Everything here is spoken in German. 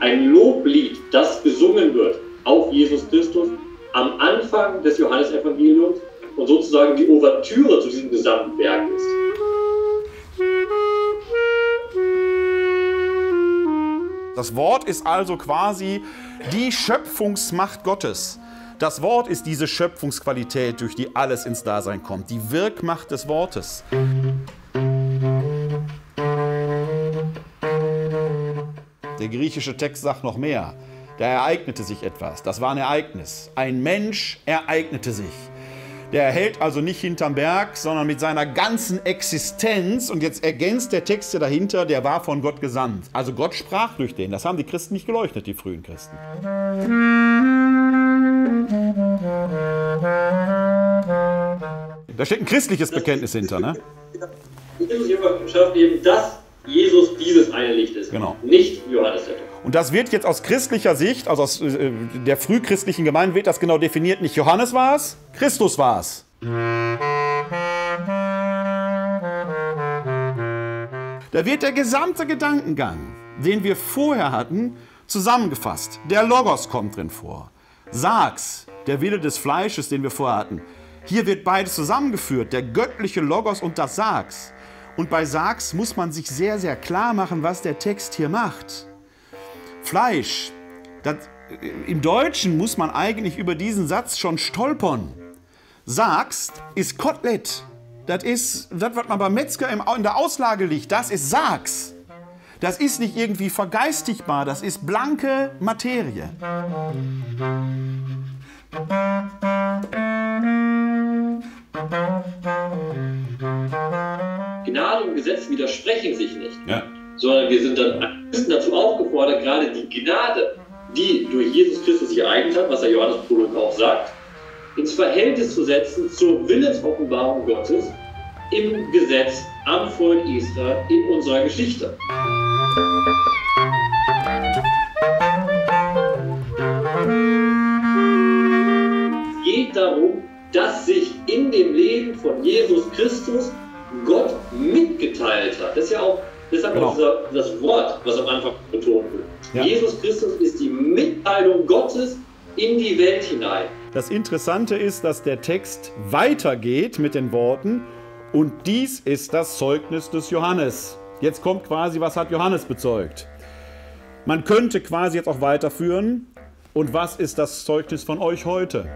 ein Loblied, das gesungen wird auf Jesus Christus am Anfang des Johannesevangeliums und sozusagen die Ouvertüre zu diesem gesamten Werk ist. Das Wort ist also quasi die Schöpfungsmacht Gottes. Das Wort ist diese Schöpfungsqualität, durch die alles ins Dasein kommt, die Wirkmacht des Wortes. Der griechische Text sagt noch mehr. Da ereignete sich etwas. Das war ein Ereignis. Ein Mensch ereignete sich. Der hält also nicht hinterm Berg, sondern mit seiner ganzen Existenz. Und jetzt ergänzt der Text ja dahinter, der war von Gott gesandt. Also Gott sprach durch den. Das haben die Christen nicht geleuchtet, die frühen Christen. Da steht ein christliches Bekenntnis hinter, ne? Jesus schafft eben, dass Jesus dieses eine Licht ist. Genau. Nicht Johannes der Täufer. Und das wird jetzt aus christlicher Sicht, also aus äh, der frühchristlichen Gemeinde, wird das genau definiert. Nicht Johannes war es, Christus war es. Da wird der gesamte Gedankengang, den wir vorher hatten, zusammengefasst. Der Logos kommt drin vor. Sags, der Wille des Fleisches, den wir vorher hatten. Hier wird beides zusammengeführt, der göttliche Logos und das Sags. Und bei Sags muss man sich sehr, sehr klar machen, was der Text hier macht. Fleisch, das, im Deutschen muss man eigentlich über diesen Satz schon stolpern. Sags ist Kotelett. Das ist das, was man beim Metzger in der Auslage liegt. Das ist Sags. Das ist nicht irgendwie vergeistigbar, das ist blanke Materie. Gnade und Gesetz widersprechen sich nicht, Ja. sondern wir sind dann Christen dazu aufgefordert, gerade die Gnade, die durch Jesus Christus sich ereignet hat, was der Johannes Prolog auch sagt, ins Verhältnis zu setzen zur Willensoffenbarung Gottes im Gesetz am Volk Israel in unserer Geschichte. Es geht darum, dass sich in dem Leben von Jesus Christus Gott mitgeteilt hat. Das ist ja auch deshalb Genau. auch dieser, das Wort, was am Anfang betont wird. Ja. Jesus Christus ist die Mitteilung Gottes in die Welt hinein. Das Interessante ist, dass der Text weitergeht mit den Worten und dies ist das Zeugnis des Johannes. Jetzt kommt quasi, was hat Johannes bezeugt? Man könnte quasi jetzt auch weiterführen. Und was ist das Zeugnis von euch heute?